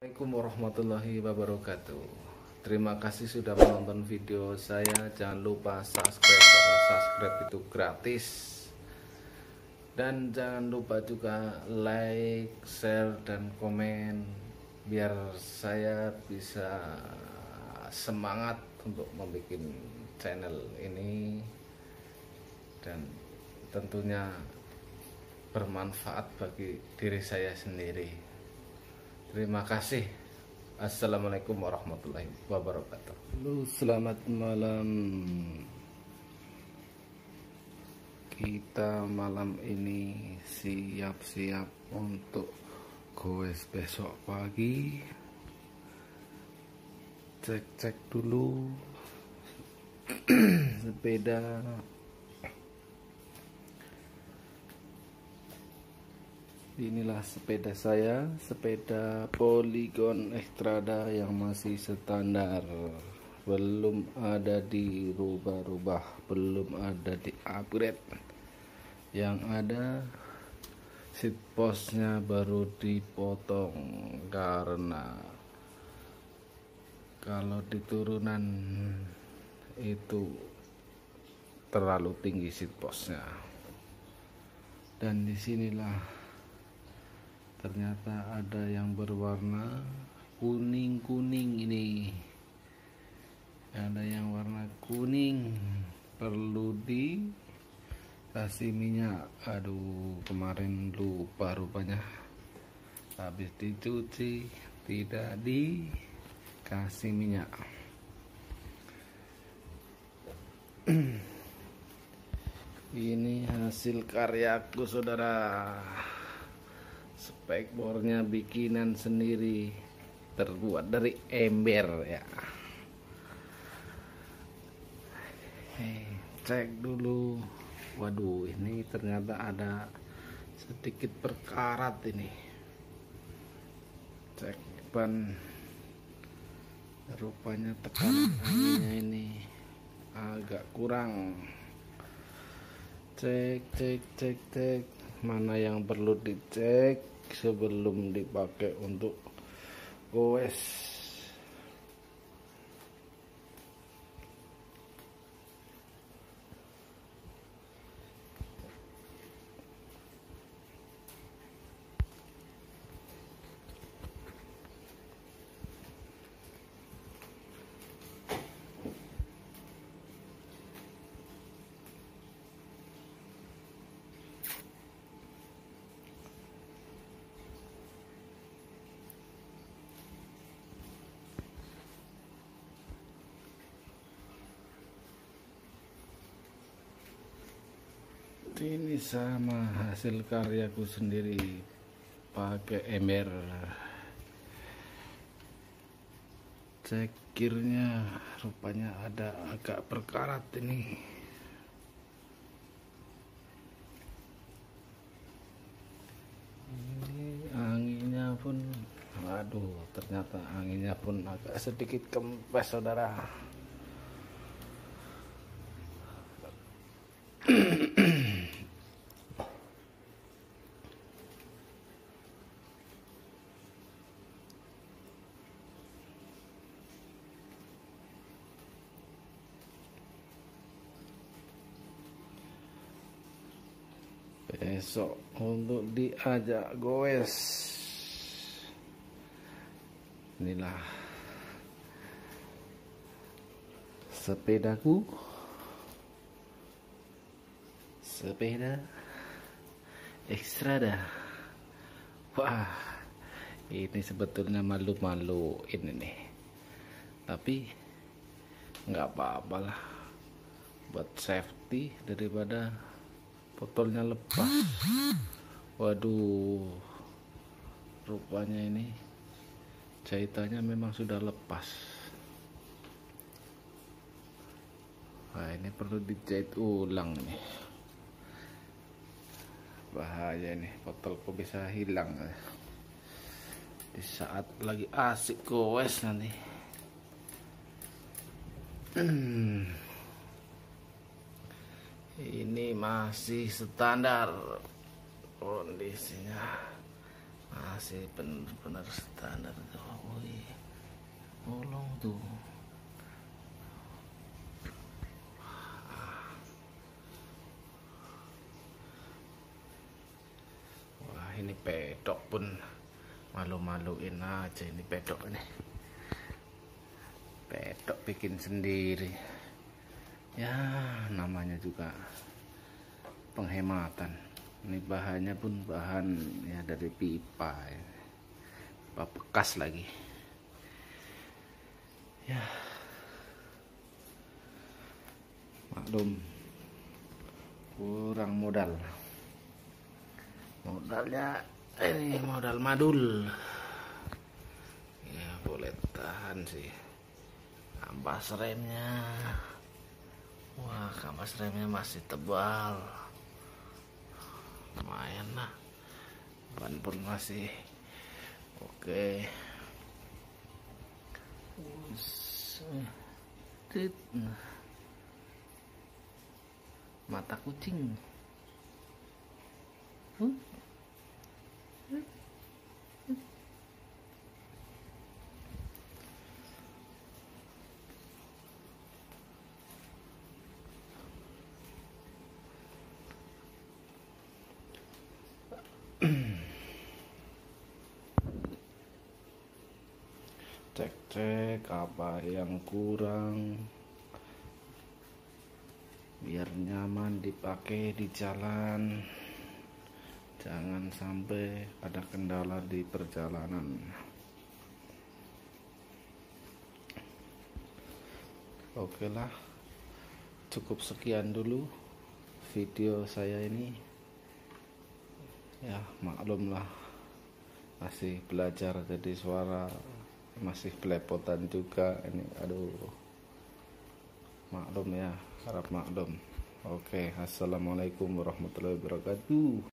Assalamualaikum warahmatullahi wabarakatuh. Terima kasih sudah menonton video saya. Jangan lupa subscribe Karena subscribe itu gratis. Dan jangan lupa juga like, share, dan komen Biar saya bisa semangat untuk membuat channel ini. Dan tentunya bermanfaat bagi diri saya sendiri Terima kasih. Assalamualaikum warahmatullahi wabarakatuh. Halo, selamat malam. Kita malam ini siap-siap untuk goes besok pagi. Cek-cek dulu sepeda inilah sepeda saya sepeda Polygon Extrada yang masih standar. Belum ada di rubah-rubah belum ada di upgrade yang ada seat postnya baru dipotong karena kalau di turunan itu terlalu tinggi seat postnya dan di sinilah ternyata ada yang berwarna kuning-kuning ini. Ada yang warna kuning perlu di kasih minyak. Aduh kemarin lupa rupanya. Habis dicuci tidak dikasih minyak. Ini hasil karyaku saudara spekbornya bikinan sendiri terbuat dari ember ya. Hei, cek dulu. Waduh ini ternyata ada sedikit perkarat ini. Cek ban. Rupanya tekanan anginnya ini agak kurang. Cek cek cek cek. Mana yang perlu dicek sebelum dipakai untuk goes ini sama hasil karyaku sendiri. Pakai ember. Cekirnya rupanya ada agak berkarat ini. Ini anginnya pun aduh ternyata anginnya pun agak sedikit kempes saudara besok untuk diajak goes. Inilah sepedaku. Sepeda ekstrada wah ini sebetulnya malu-malu ini nih. Tapi nggak apa-apa lah buat safety daripada botolnya lepas waduh rupanya ini jahitannya memang sudah lepas. Wah ini perlu dijahit ulang nih. Bahaya nih botolku bisa hilang di saat lagi asik goes nanti ini masih standar kondisinya. Masih benar-benar standar tuh. Itu wah ini pedok pun. Malu-maluin aja ini pedok ini. Pedok bikin sendiri ya namanya juga penghematan. Ini bahannya pun bahan ya dari pipa ya. pipa bekas lagi. Ya. Maklum kurang modal. Modalnya ini modal madul. Ya boleh tahan sih. Kampas remnya wah kampas remnya masih tebal. Lumayan lah ban pun masih oke. Mata kucing. Huh? Cek-cek apa yang kurang? Biar nyaman dipakai di jalan. Jangan sampai ada kendala di perjalanan. Oke lah cukup sekian dulu video saya ini. Ya maklum lah masih belajar jadi suara masih belepotan juga ini. Aduh. Maklum ya harap maklum. Oke assalamualaikum warahmatullahi wabarakatuh